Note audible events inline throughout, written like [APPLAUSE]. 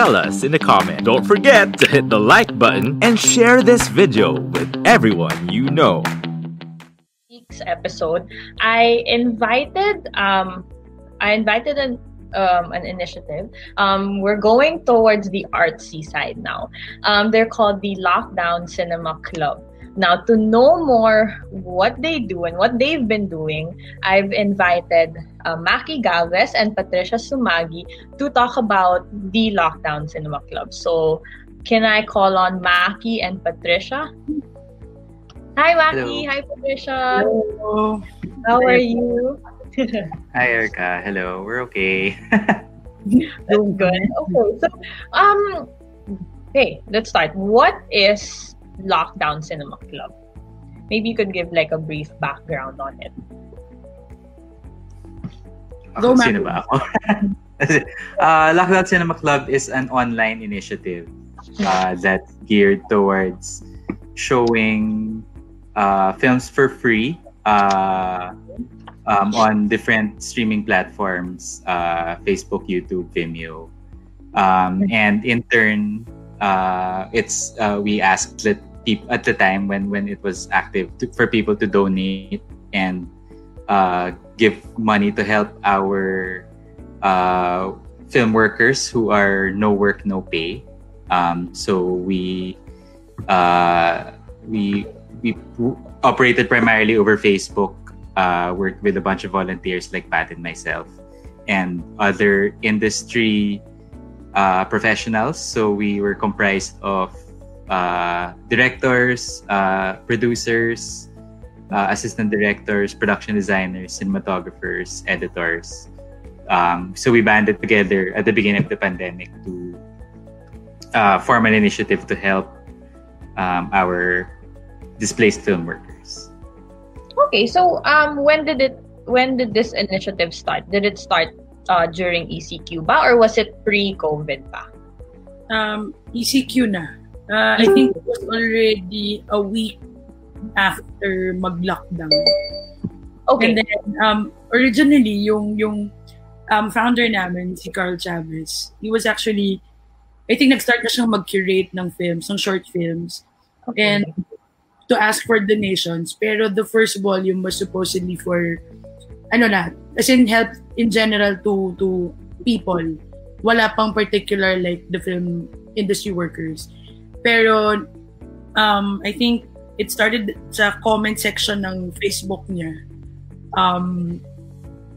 tell us in the comment. Don't forget to hit the like button and share this video with everyone you know. Week's episode, I invited um I invited an um, an initiative. Um, we're going towards the artsy side now. Um, they're called the Lockdown Cinema Club. Now, to know more what they do and what they've been doing, I've invited uh, Maki Galvez and Patricia Sumagi to talk about the Lockdown Cinema Club. So, can I call on Maki and Patricia? Hi, Maki. Hello. Hi, Patricia. Hello. How are you? [LAUGHS] Hi, Erica. Hello. We're okay. Doing good. Okay, so um, hey, let's start. What is Lockdown Cinema Club? Maybe you could give like a brief background on it. Ako, Go, Maki. sino ba ako? uh, Lockdown Cinema Club is an online initiative uh, that's geared towards showing uh, films for free uh, um, on different streaming platforms, uh, Facebook, YouTube, Vimeo. Um, and in turn, uh, it's uh, we asked that peop- at the time when when it was active to, for people to donate and uh, give money to help our uh, film workers who are no work, no pay. Um, so we uh, we we operated primarily over Facebook. Uh, worked with a bunch of volunteers like Pat and myself, and other industry uh, professionals. So we were comprised of uh, directors, uh, producers, uh, assistant directors, production designers, cinematographers, editors. Um, so we banded together at the beginning of the pandemic to uh, form an initiative to help um, our displaced film workers. Okay, so um, when did it? When did this initiative start? Did it start uh, during ECQ ba, or was it pre-COVID pa? um, ECQ na. Uh, I think it was already a week after mag-lockdown. Okay. And then, um, originally, yung, yung um, founder namin, si Carl Chavez, he was actually, I think nag-start na siyang mag-curate ng films, ng short films, and to ask for donations. Pero the first volume was supposedly for, ano na, as in help in general to to people. Wala pang particular like the film industry workers. Pero um, I think it started sa comment section ng Facebook niya. Um,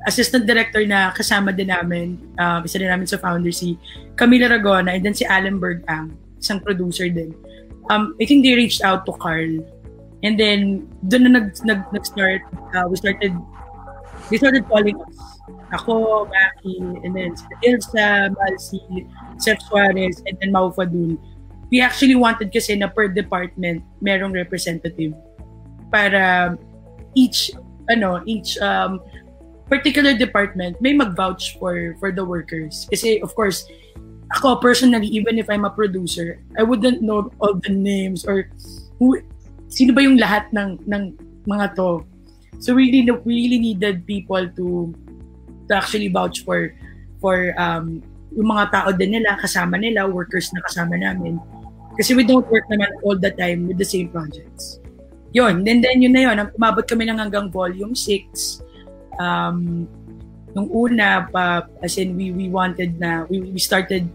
assistant director na kasama din namin, uh, isa din namin sa founder, si Camila Ragona, and then si Alan Bergam, isang producer din. Um, I think they reached out to Carl. And then, doon na nag, nag, nag-start, uh, we started, they started calling us. Ako, Maki, and then si Ilsa, Malsi, Seth Suarez, and then Mau Fadul. We actually wanted kasi na per department, merong representative para each ano each um particular department may mag-vouch for for the workers. Kasi of course ako personally even if I'm a producer I wouldn't know all the names or who sino ba yung lahat ng ng mga to. So we really we really needed people to to actually vouch for for um yung mga tao din nila kasama nila workers na kasama namin kasi we don't work naman all the time with the same projects yun, then then yun na yun. Umabot kami ng hanggang volume 6. Um, nung una, pa, as in, we, we wanted na, we, we started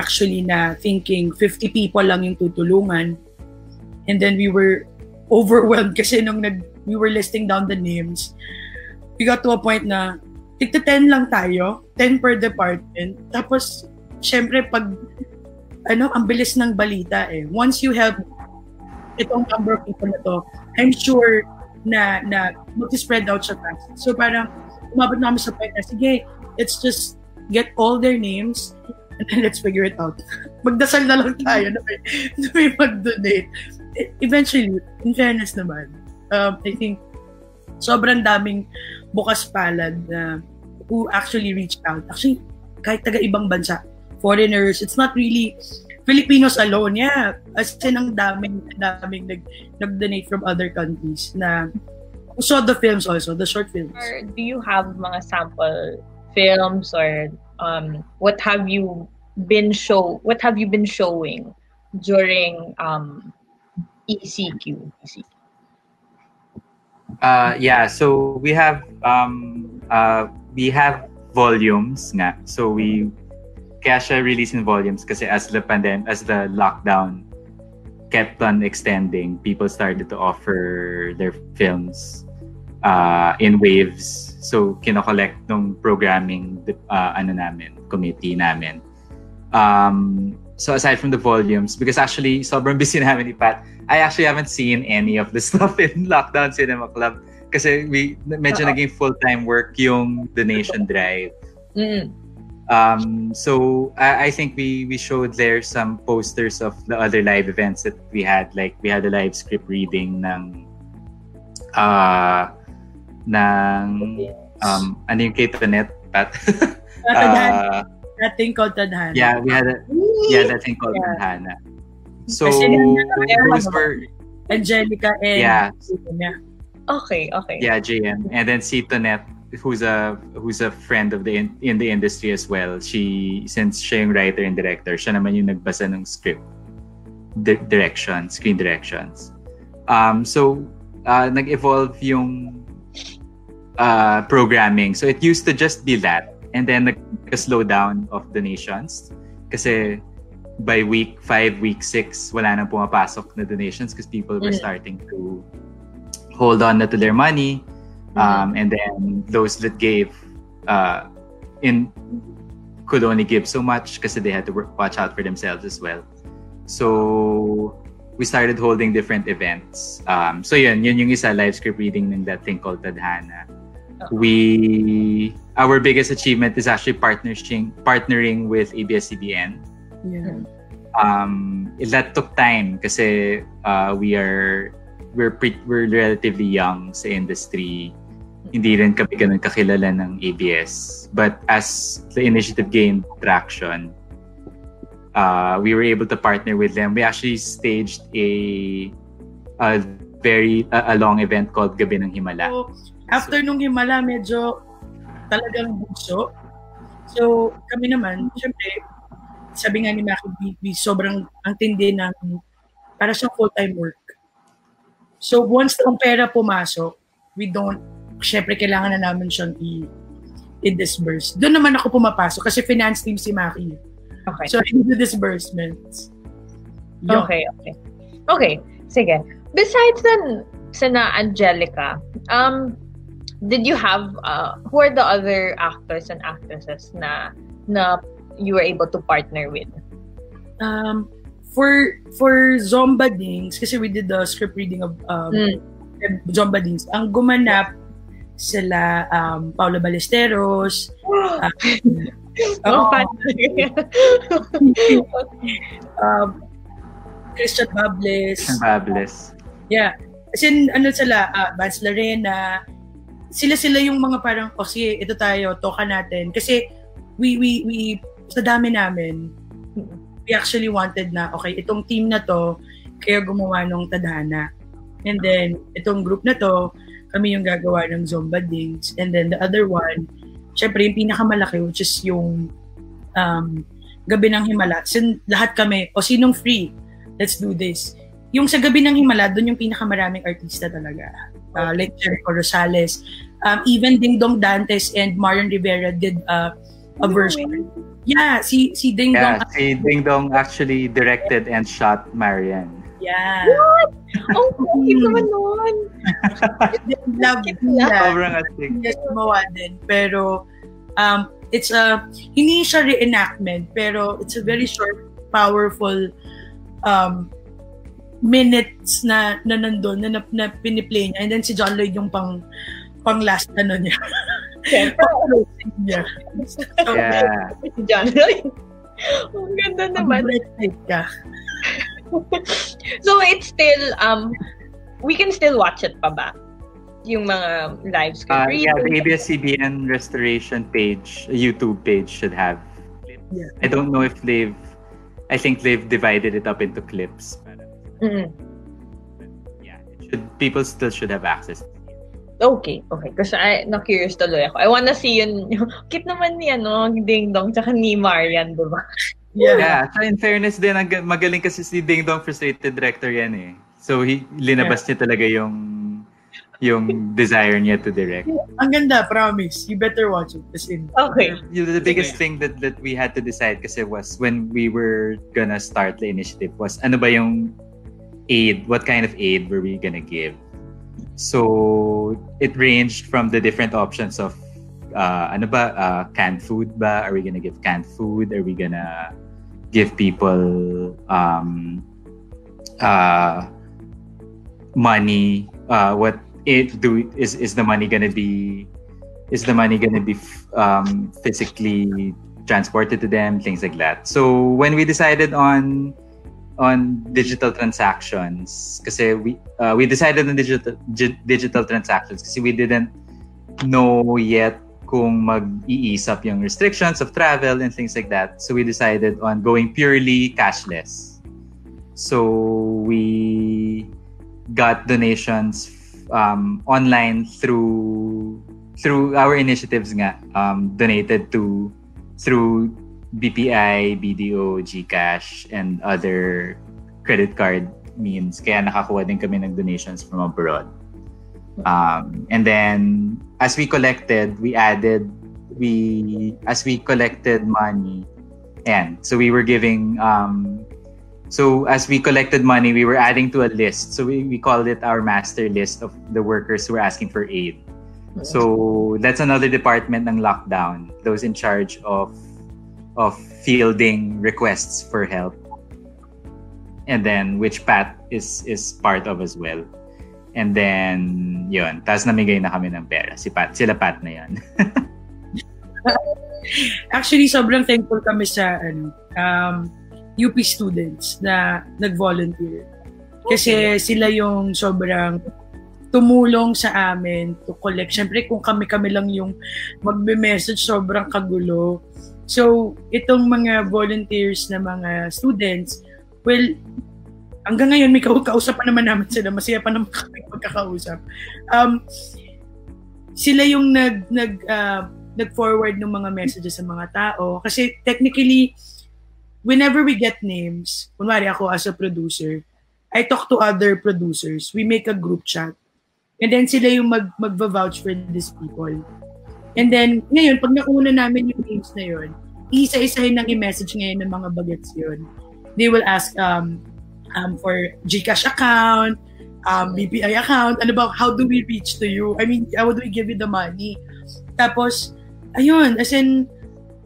actually na thinking 50 people lang yung tutulungan. And then we were overwhelmed [LAUGHS] kasi nung nag, we were listing down the names. We got to a point na, tigta 10 lang tayo, 10 per department. Tapos, syempre, pag, ano, ang bilis ng balita eh. Once you have itong number of people na to, I'm sure na na mag-spread out siya fast. So parang umabot namin sa point na, sige, let's just get all their names and then let's figure it out. [LAUGHS] Magdasal na lang tayo na may, [LAUGHS] na may mag-donate. E- Eventually, in fairness naman, um, I think sobrang daming bukas palad na who actually reached out. Actually, kahit taga-ibang bansa, foreigners, it's not really Filipinos alone, yeah. As in, ang daming, daming nag, nag-donate from other countries na who saw the films also, the short films. Or do you have mga sample films or um, what have you been show what have you been showing during um ECQ? ECQ. Uh, yeah, so we have um, uh, we have volumes nga. So we kaya siya release in volumes kasi as the pandemic, as the lockdown kept on extending, people started to offer their films uh, in waves. So kino-collect nung programming uh, ano namin, committee namin. Um, so aside from the volumes, because actually sobrang busy [LAUGHS] namin ni Pat, I actually haven't seen any of the [LAUGHS] stuff in Lockdown Cinema Club kasi we medyo uh-huh. naging full-time work yung donation [LAUGHS] drive. Mm. Um, so I, I think we we showed there some posters of the other live events that we had. Like we had a live script reading ng uh, ng um, ano yung kay Tonet, Pat? [LAUGHS] uh, that thing called Tadhana. Yeah, we had a, yeah, that thing called yeah. Tadhana. So those were Angelica and yeah. Okay, okay. Yeah, JM. And then Sitonet, who's a who's a friend of the in, in the industry as well. She since siya yung writer and director, siya naman yung nagbasa ng script di- directions, screen directions. Um so uh, nag-evolve yung uh, programming. So it used to just be that and then nag-slow down of donations kasi by week 5, week 6, wala nang pumapasok na donations because people were mm. starting to hold on to their money. Mm. Um, and then those that gave uh, in could only give so much because they had to work, watch out for themselves as well. So we started holding different events. Um, so yun, yun yung isa live script reading ng that thing called Tadhana. We our biggest achievement is actually partnering partnering with ABS-CBN yeah. Um, that took time because uh, we are we're pre- we're relatively young sa industry. Hindi rin kami ganun kakilala ng ABS. But as the initiative gained traction, uh, we were able to partner with them. We actually staged a a very a, a long event called Gabi ng Himala. So, after nung Himala, medyo talagang bugso. So, kami naman, syempre, sabi nga ni Maki, sobrang ang tindi ng para sa full-time work. So once ang pera pumasok, we don't, syempre kailangan na namin siyang i- i-disburse. Doon naman ako pumapasok kasi finance team si Maki. Okay. So I do disbursements. Yun. Okay, okay. Okay, sige. Besides then, sana Angelica, um, did you have, uh, who are the other actors and actresses na na you were able to partner with? Um, for for Zombadings, kasi we did the script reading of um, mm. Zombadings, ang gumanap sila um, Paula Ballesteros, [GASPS] uh, oh, [LAUGHS] um, Christian Bables. Christian Bables. Yeah. As in, ano sila, uh, Vance Larena, sila-sila yung mga parang, oh sige, ito tayo, toka natin. Kasi we, we, we sa dami namin, we actually wanted na, okay, itong team na to, kaya gumawa ng tadhana. And then, itong group na to, kami yung gagawa ng Zomba Dings. And then the other one, syempre yung pinakamalaki, which is yung um, Gabi ng Himala. Sin, lahat kami, o sinong free, let's do this. Yung sa Gabi ng Himala, doon yung pinakamaraming artista talaga. Uh, like Jericho Rosales. Um, even Ding Dong Dantes and Marion Rivera did uh, a version. Yeah, si si Ding yeah, Dong. si Ding Dong actually directed and shot Marian. Yeah. What? Oh, [LAUGHS] cute naman nun. Love niya. Sobrang astig. Yes, gumawa din. Pero, um, it's a, hindi siya reenactment, pero it's a very short, powerful um, minutes na, na nandun, na, na, na piniplay niya. And then si John Lloyd yung pang, pang last ano niya. [LAUGHS] niya. Yeah. Si John Ang ganda naman. ka. so it's still, um, we can still watch it pa ba? Yung mga live script uh, Yeah, the ABS-CBN restoration page, YouTube page should have. Yeah. I don't know if they've, I think they've divided it up into clips. Mm-hmm. Yeah, should, people still should have access Okay, okay. Kasi I, na-curious tuloy ako. I wanna see yun. [LAUGHS] Cute naman ni, ano, Ding Dong, tsaka ni Marian, di ba? Yeah. Yeah, so in fairness din, magaling kasi si Ding Dong Frustrated Director yan eh. So, he, linabas niya talaga yung yung desire niya to direct. Ang ganda, promise. You better watch it. As in, Okay. You know, the biggest thing that that we had to decide kasi was when we were gonna start the initiative was ano ba yung aid? What kind of aid were we gonna give? So it ranged from the different options of uh, ano ba uh, canned food ba? Are we gonna give canned food? Are we gonna give people um, uh, money? Uh, what it do is is the money gonna be is the money to be um, physically transported to them things like that so when we decided on on digital transactions. Kasi we uh, we decided on digital gi- digital transactions kasi we didn't know yet kung mag-ease up yung restrictions of travel and things like that. So we decided on going purely cashless. So we got donations um, online through through our initiatives nga um, donated to through BPI, BDO, GCash, and other credit card means. Kaya nakakuha din kami ng donations from abroad. Um, and then, as we collected, we added, we, as we collected money, and so we were giving, um, so as we collected money, we were adding to a list. So we, we called it our master list of the workers who were asking for aid. So that's another department ng lockdown. Those in charge of of fielding requests for help. And then which Pat is is part of as well. And then yun, tapos namigay na kami ng pera. Si Pat, sila Pat na yun. [LAUGHS] Actually, sobrang thankful kami sa ano, um, UP students na nag-volunteer. Kasi sila yung sobrang tumulong sa amin to collect. Siyempre, kung kami-kami lang yung magbe-message, sobrang kagulo. So, itong mga volunteers na mga students, well, hanggang ngayon may kau- kausap pa naman namin sila. Masaya pa naman [LAUGHS] kami magkakausap. Um, sila yung nag, nag, uh, nag-forward ng mga messages sa mga tao. Kasi technically, whenever we get names, kunwari ako as a producer, I talk to other producers. We make a group chat. And then sila yung mag, mag-vouch for these people. And then, ngayon, pag nakuha namin yung names na yun, isa-isahin nang i-message ngayon ng mga bagets yun. They will ask um, um, for Gcash account, um, BPI account, ano ba, how do we reach to you? I mean, how do we give you the money? Tapos, ayun, as in,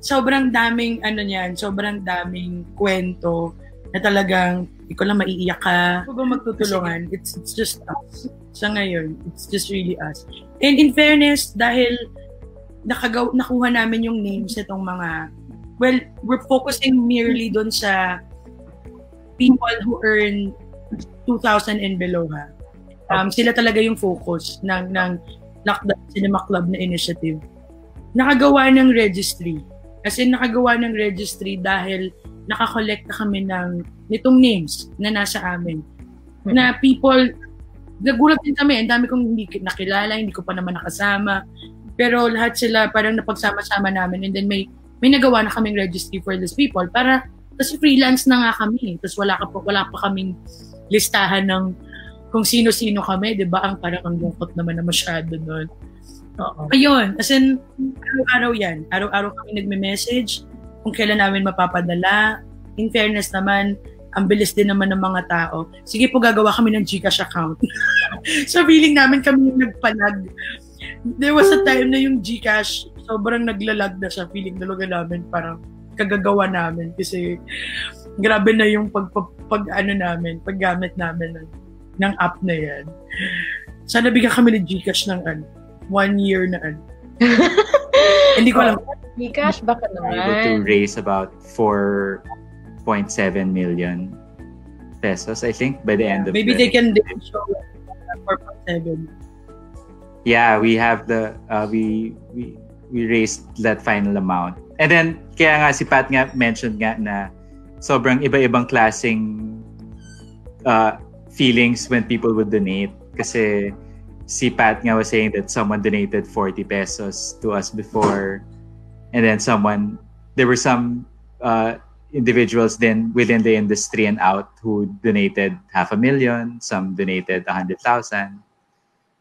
sobrang daming, ano niyan, sobrang daming kwento na talagang, hindi ko lang maiiyak ka. Kung ba magtutulungan, it's, it's just us. Sa ngayon, it's just really us. And in fairness, dahil nakagaw, nakuha namin yung names nitong mga, well, we're focusing merely doon sa people who earn 2,000 and below ha. Um, sila talaga yung focus ng, ng Lockdown Cinema Club na initiative. Nakagawa ng registry. As in, nakagawa ng registry dahil nakakollect na kami ng nitong names na nasa amin. Na people, nagulat din kami, ang dami kong hindi nakilala, hindi ko pa naman nakasama. Pero lahat sila parang napagsama-sama namin and then may may nagawa na kaming registry for these people para kasi freelance na nga kami. Tapos wala, ka wala pa kaming listahan ng kung sino-sino kami, di ba? Ang parang ang lungkot naman na masyado nun. Oo. Ayun, as in, araw-araw yan. Araw-araw kami nagme-message kung kailan namin mapapadala. In fairness naman, ang bilis din naman ng mga tao. Sige po, gagawa kami ng Gcash account. [LAUGHS] so, feeling namin kami yung nagpalag. There was a time na yung Gcash, sobrang naglalag na siya. Feeling talaga namin parang kagagawa namin kasi grabe na yung pag, pag, pag ano namin, paggamit namin ng, ng app na yan. Sana bigyan kami ng Gcash ng ano, one year na ano. [LAUGHS] Hindi ko alam. Gcash, baka able to naman. raise about 4.7 million pesos, I think, by the end of Maybe the they can they can show uh, 4.7. yeah we have the uh, we we we raised that final amount. And then kaya nga si Pat nga mentioned nga na sobrang iba-ibang klaseng uh, feelings when people would donate. Kasi si Pat nga was saying that someone donated 40 pesos to us before. And then someone there were some uh, individuals then within the industry and out who donated half a million, some donated a hundred thousand.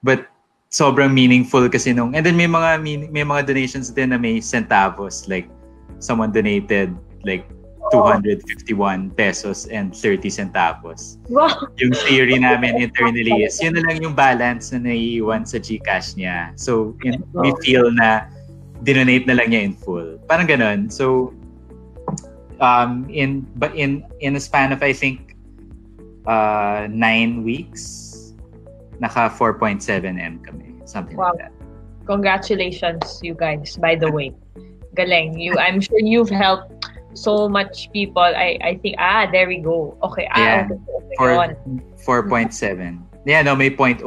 But sobrang meaningful kasi nung and then may mga may mga donations din na may centavos like someone donated like 251 pesos and 30 centavos. Wow. Yung theory namin [LAUGHS] internally is yun na lang yung balance na naiiwan sa GCash niya. So in, we feel na dinonate na lang niya in full. Parang ganun. So um in but in in a span of I think uh nine weeks naka 4.7 M kami. Something Wow. like that. Congratulations, you guys, by the way. Galing. You, I'm sure you've helped so much people. I, I think, ah, there we go. Okay, ah, Yeah. okay, okay, For, yun. 4.7. Yeah, no, may 0.08.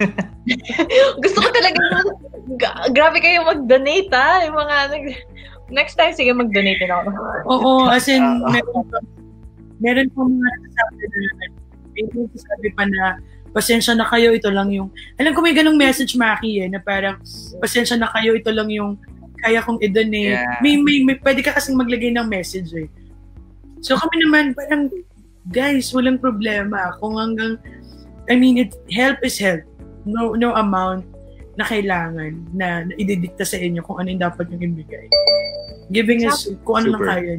[LAUGHS] Gusto ko talaga, ga- grabe kayo mag-donate, ha? Yung mga, nag- next time, sige, mag-donate din ako. Oo, as in, [LAUGHS] Ah. meron pa, meron pa mga nagsasabi na, may nagsasabi pa na, pasensya na kayo, ito lang yung, alam ko may ganong message, Maki, eh, na parang, pasensya na kayo, ito lang yung kaya kong i-donate. Yeah. May, may, may, pwede ka kasing maglagay ng message, eh. So kami naman, parang, guys, walang problema. Kung hanggang, I mean, it, help is help. No, no amount na kailangan na, na ididikta sa inyo kung ano yung dapat yung ibigay. Giving is kung ano lang Super. kaya.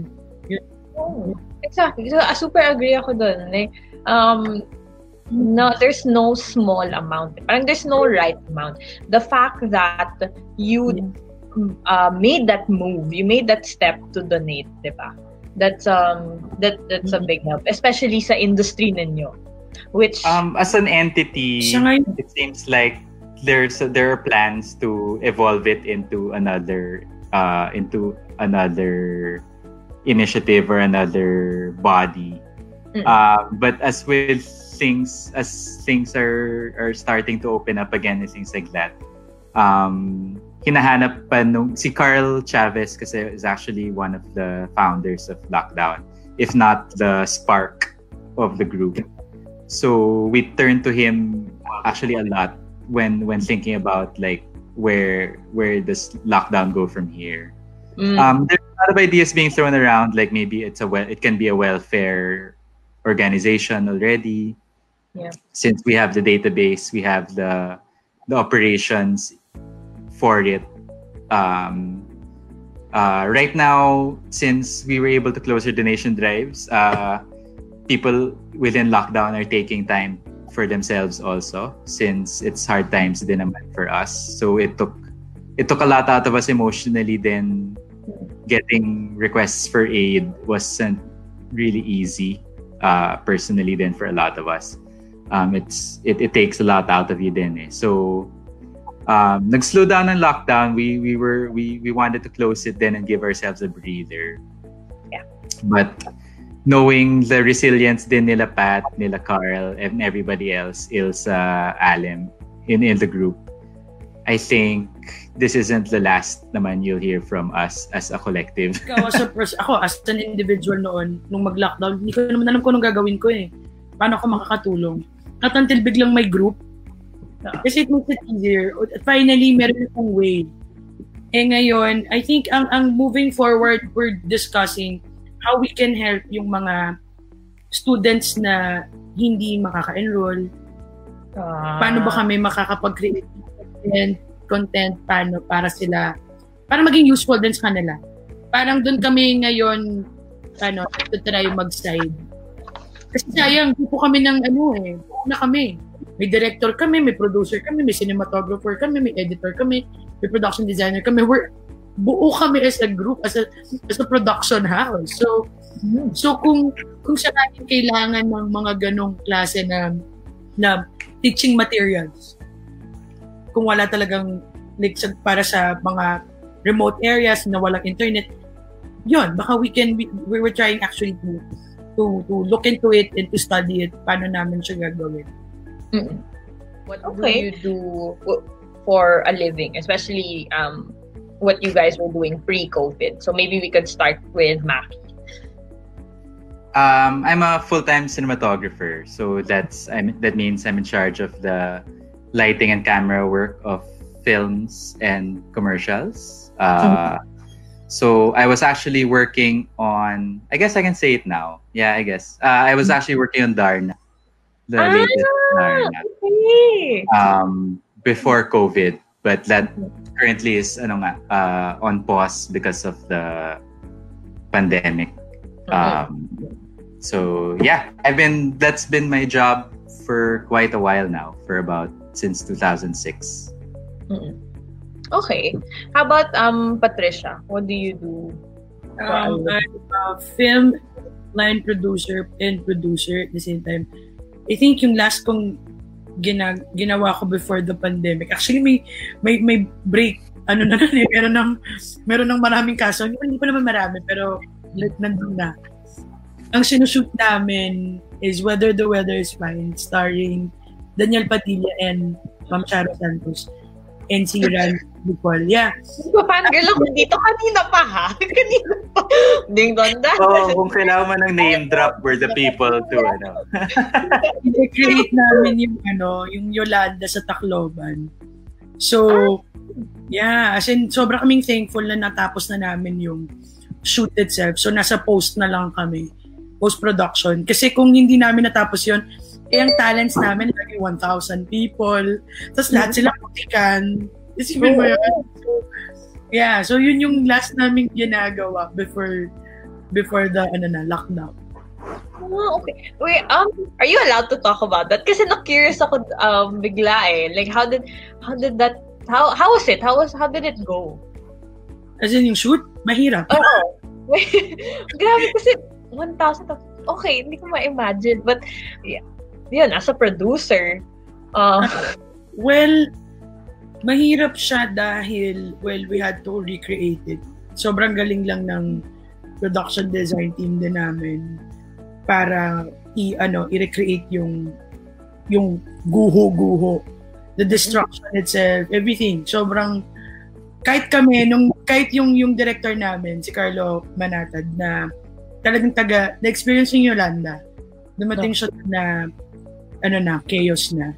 Oh, exactly. So, super agree ako dun. Like, um, no, there's no small amount. Parang there's no right amount. The fact that you uh, made that move, you made that step to donate, di ba? That's um that that's a big help, especially sa industry ninyo. Which Um, as an entity, Siya it seems like there's there are plans to evolve it into another uh into another initiative or another body. Mm. Uh, but as with things as things are are starting to open up again and things like that, um, hinahanap pa nung si Carl Chavez kasi is actually one of the founders of Lockdown, if not the spark of the group. So we turn to him actually a lot when when thinking about like where where does lockdown go from here. Mm, Um, there's a lot of ideas being thrown around, like maybe it's a well, it can be a welfare organization already. Since we have the database, we have the the operations for it. Um, uh, right now, since we were able to close our donation drives, uh, people within lockdown are taking time for themselves also, since it's hard times din naman for us. So it took it took a lot out of us emotionally. Then getting requests for aid wasn't really easy, uh, personally. Then for a lot of us, um, it's it, it takes a lot out of you then. Eh. So um, nag-slow down ang lockdown. We we were we we wanted to close it then and give ourselves a breather. Yeah. But knowing the resilience din nila Pat, nila Carl, and everybody else, Ilsa, Alem, in, in the group, I think this isn't the last naman you'll hear from us as a collective. Ikaw as a [LAUGHS] pers- ako as an individual noon, nung mag-lockdown, hindi ko naman alam kung anong gagawin ko eh. Paano ako makakatulong? Not until biglang may group. Kasi it makes it easier. Finally, meron akong way. Eh ngayon, I think ang, ang moving forward, we're discussing how we can help yung mga students na hindi makaka-enroll. ah, Paano ba kami makakapag-create content, content paano para sila para maging useful din sa kanila. Parang doon kami ngayon ano, to try mag-side. Kasi sayang, di po kami ng ano eh, na kami. May director kami, may producer kami, may cinematographer kami, may editor kami, may production designer kami. We're buo kami as a group, as a, as a production house. So, mm, So kung kung sakaling kailangan ng mga ganong klase na na teaching materials, kung wala talagang like para sa mga remote areas na walang internet, yun, baka we can we, we were trying actually to to to look into it and to study it paano namin siya gagawin. What Okay. do you do for a living, especially um, what you guys were doing pre-COVID? So maybe we could start with Maki. Um, I'm a full-time cinematographer, so that's I'm, that means I'm in charge of the lighting and camera work of films and commercials. Uh, so I was actually working on. I guess I can say it now. Yeah, I guess uh, I was actually working on Darna, the Ah, latest Darna, okay. um, before COVID, but that currently is ano nga, uh, on pause because of the pandemic. Um, so yeah, I've been that's been my job for quite a while now, for about since 2006. Mm-mm. Okay. How about um Patricia? What do you do? Um, I'm a film line producer and producer at the same time. I think yung last kong gina, ginawa ko before the pandemic. Actually, may may may break. Ano na nun eh, meron ng, meron ng maraming kaso. Hindi, hindi pa naman marami, pero nandun na. Ang sinushoot namin is Whether the Weather is Fine, starring Daniel Padilla and Ma'am Charo Santos and si Ran Bicol. Yeah. Fangirl ako dito kanina pa ha. [LAUGHS] Kanina pa. Ding dong da. Oh, kung kailangan ng name drop were the people to ano. [LAUGHS] I-create namin yung ano, yung Yolanda sa Tacloban. So, yeah, as in, sobra kaming thankful na natapos na namin yung shoot itself. So, nasa post na lang kami. Post-production. Kasi kung hindi namin natapos yon eh, ang talents namin, lagi 1,000 people. Tapos lahat sila putikan. Isipin mo yun. So, yeah, so yun yung last namin ginagawa before before the ano na lockdown. Ah, okay. Wait, um, are you allowed to talk about that? Kasi na-curious ako um, bigla eh. Like, how did, how did that, how, how was it? How was, how did it go? As in yung shoot, mahirap. Oo. [LAUGHS] Grabe kasi 1,000 of- Okay, hindi ko ma-imagine. But, yeah, yun, as a producer, uh, [LAUGHS] Well, mahirap siya dahil, well, we had to recreate it. Sobrang galing lang ng production design team din namin para i ano i-recreate yung yung guho-guho. The destruction itself everything. Sobrang kahit kami nung kahit yung yung director namin si Carlo Manatad na talagang taga na experience yung Yolanda. Dumating siya na ano na chaos na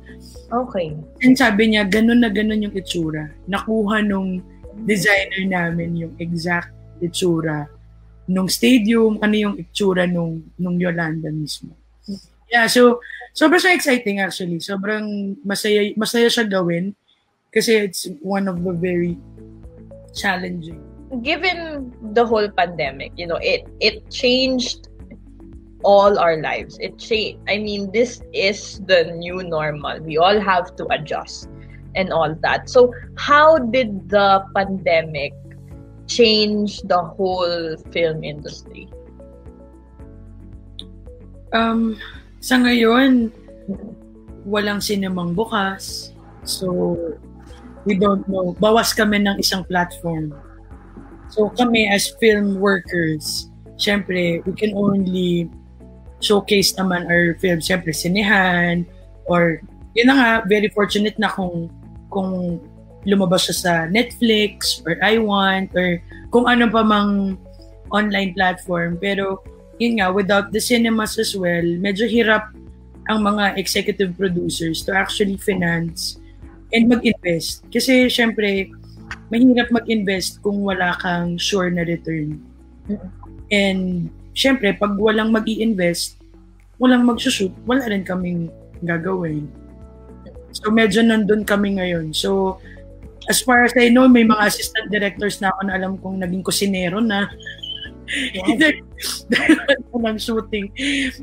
okay. And sabi niya, ganun na ganun yung itsura. Nakuha nung designer namin yung exact itsura nung stadium, ano yung itsura nung, nung Yolanda mismo. Yeah, so sobrang siya exciting actually. Sobrang masaya, masaya siya gawin kasi it's one of the very challenging. given the whole pandemic, you know, it it changed all our lives. It changed. I mean, this is the new normal. We all have to adjust and all that. So, how did the pandemic change the whole film industry? Um, sa ngayon, walang sinemang bukas. So, we don't know. Bawas kami ng isang platform. So, kami as film workers, syempre, we can only showcase naman our film. Syempre, sinehan, or, yun na nga, very fortunate na kung, kung lumabas siya sa Netflix, or iWant, or kung ano pa mang online platform. Pero, yun nga, without the cinemas as well, medyo hirap ang mga executive producers to actually finance and mag-invest. Kasi syempre, mahirap mag-invest kung wala kang sure na return. And syempre, pag walang mag invest walang mag-shoot, wala rin kaming gagawin. So medyo nandun kami ngayon. So as far as I know, may mga assistant directors na ako na alam kong naging kusinero na [LAUGHS] dahil [LAUGHS] ng shooting.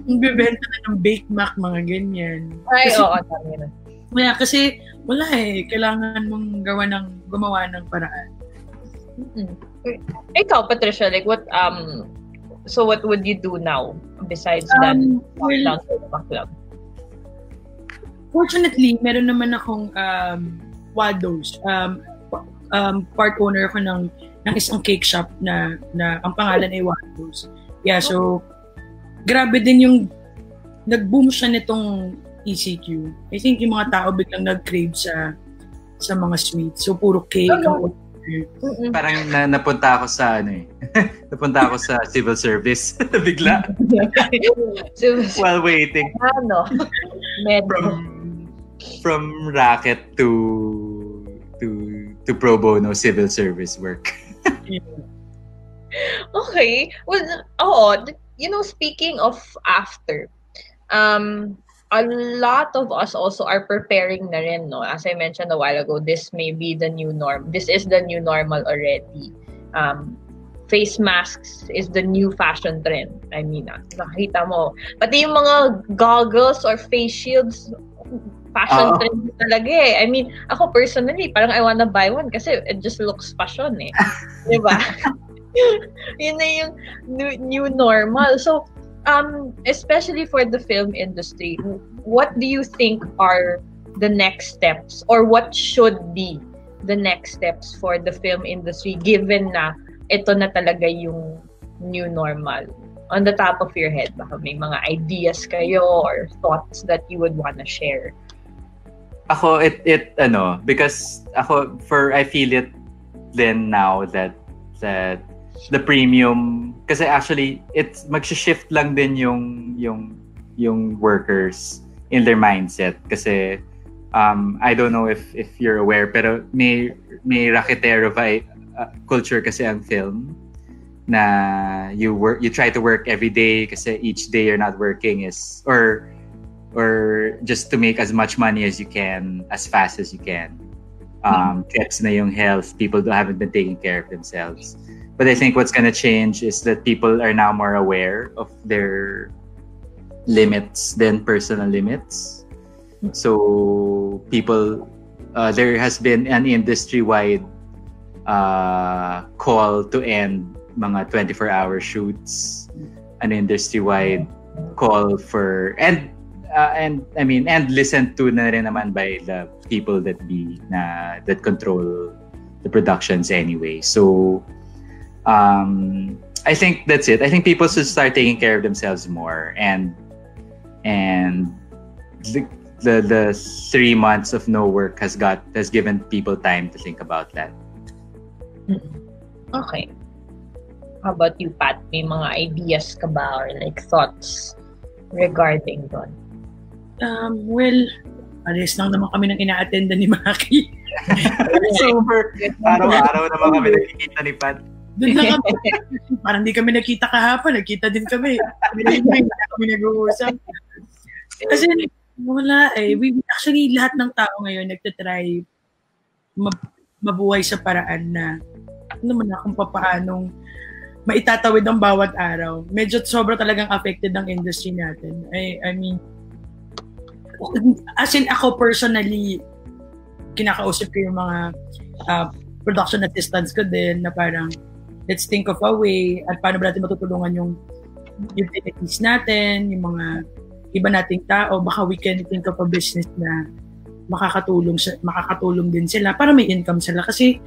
Bibenta na ng Bake Mac, mga ganyan. Ay, Kasi- oo, tama. Kaya kasi wala eh. Kailangan mong gawa ng, gumawa ng paraan. Mm-mm. Ikaw, Patricia, like what um so what would you do now besides that Um, well, backlog? fortunately, meron naman akong um, Wados. Um, um, part owner ako ng, ng isang cake shop na, na ang pangalan ay Wados. Yeah, so, grabe din yung nag-boom siya nitong ECQ. I think yung mga tao biglang nag-crave sa sa mga sweets. So, puro cake. order. Mm-mm. Parang na, napunta ako sa ano eh. [LAUGHS] napunta ako sa civil service [LAUGHS] bigla [LAUGHS] so, while waiting ano, med from from racket to to to pro bono civil service work. okay. Well, oo. You know, speaking of after, um, a lot of us also are preparing na rin, no? As I mentioned a while ago, this may be the new norm. This is the new normal already. Um, face masks is the new fashion trend. I mean, ah, nakita mo. Pati yung mga goggles or face shields, fashion Oo. trend talaga eh. I mean, ako personally, parang I wanna buy one kasi it just looks fashion eh. [LAUGHS] Di ba? [LAUGHS] Yun na yung new, new normal. So, um, especially for the film industry, what do you think are the next steps or what should be the next steps for the film industry given na ito na talaga yung new normal? On the top of your head, baka may mga ideas kayo or thoughts that you would wanna share. Ako, it, it, ano, because ako, for, I feel it then now that, that the premium, kasi actually, it's, mag-shift lang din yung, yung, yung workers in their mindset. Kasi, um, I don't know if, if you're aware, pero may, may racketero vi- uh, culture kasi ang film na you work you try to work every day kasi each day you're not working is or or just to make as much money as you can as fast as you can. Um, Trips na yung health, people haven't been taking care of themselves. But I think what's going to change is that people are now more aware of their limits than personal limits. So people, uh, there has been an industry-wide uh, call to end mga 24-hour shoots, an industry-wide call for and uh, and I mean and listened to na rin naman by the people that be na that control the productions anyway. So um I think that's it. I think people should start taking care of themselves more and and the the, the three months of no work has got has given people time to think about that. Okay. How about you, Pat? May mga ideas ka ba or like thoughts regarding doon? Um, well, alis lang naman kami ng ina-attenda ni Maki. [LAUGHS] Super. Araw-araw naman kami nakikita ni Pat. Doon lang kami. [LAUGHS] Parang di kami nakita kahapon. Nagkita din kami. Hindi kami nag-uusap. Kasi wala eh. We, actually, lahat ng tao ngayon nagtatry mab- mabuhay sa paraan na ano naman na kung papaanong maitatawid ang bawat araw. Medyo sobra talagang affected ng industry natin. I, I mean, as in ako personally, kinakausap ko yung mga uh, production assistants ko din na parang let's think of a way at paano ba natin matutulungan yung utilities natin, yung mga iba nating tao, baka we can think of a business na makakatulong sa makakatulong din sila para may income sila kasi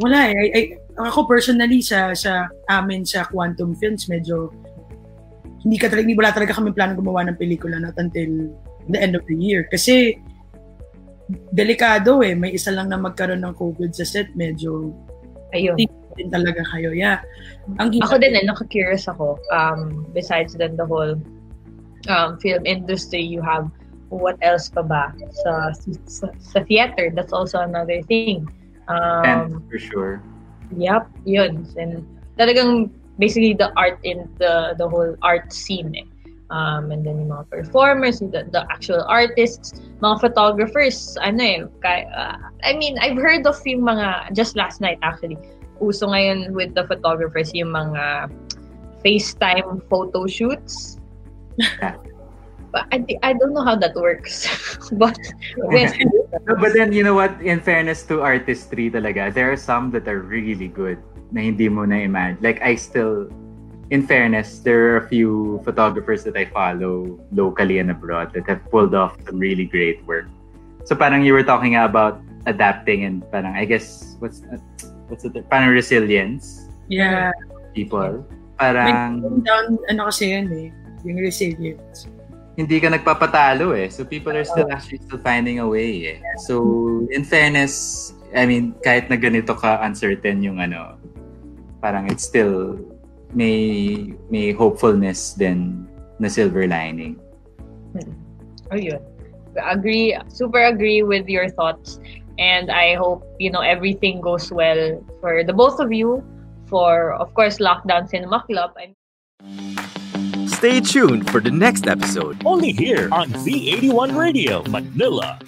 wala eh. I, I, ako personally sa sa amin sa Quantum Films medyo hindi ka talaga, hindi wala talaga kami plano gumawa ng pelikula not until the end of the year. Kasi delikado eh. May isa lang na magkaroon ng COVID sa set. Medyo Ayun. Din talaga kayo. Yeah. Ang Ako din eh, naka-curious ako. Um, besides then the whole um, film industry, you have what else pa ba sa, sa, sa theater? That's also another thing. And Um, for sure. Yep, yun. And talagang basically the art in the the whole art scene eh. Um, and then yung mga performers, the, the actual artists, mga photographers, ano eh, kay, uh, I mean, I've heard of yung mga, just last night actually, uso ngayon with the photographers yung mga FaceTime photo shoots. But I, I don't know how that works. [LAUGHS] but [LAUGHS] No, but then, you know what? In fairness to artistry talaga, there are some that are really good na hindi mo na-imagine. Like, I still, in fairness, there are a few photographers that I follow locally and abroad that have pulled off some really great work. So parang you were talking about adapting and parang, I guess, what's, what's it? Parang resilience yeah. people. Parang, down, ano kasi yun eh, yung resilience. hindi ka nagpapatalo eh. So people are still actually still finding a way eh. So in fairness, I mean, kahit na ganito ka uncertain yung ano, parang it's still may may hopefulness then na silver lining. Oh, yun. Agree, super agree with your thoughts. And I hope, you know, everything goes well for the both of you, for, of course, Lockdown Cinema Club. I'm Stay tuned for the next episode. Only here on V81 Radio, Manila.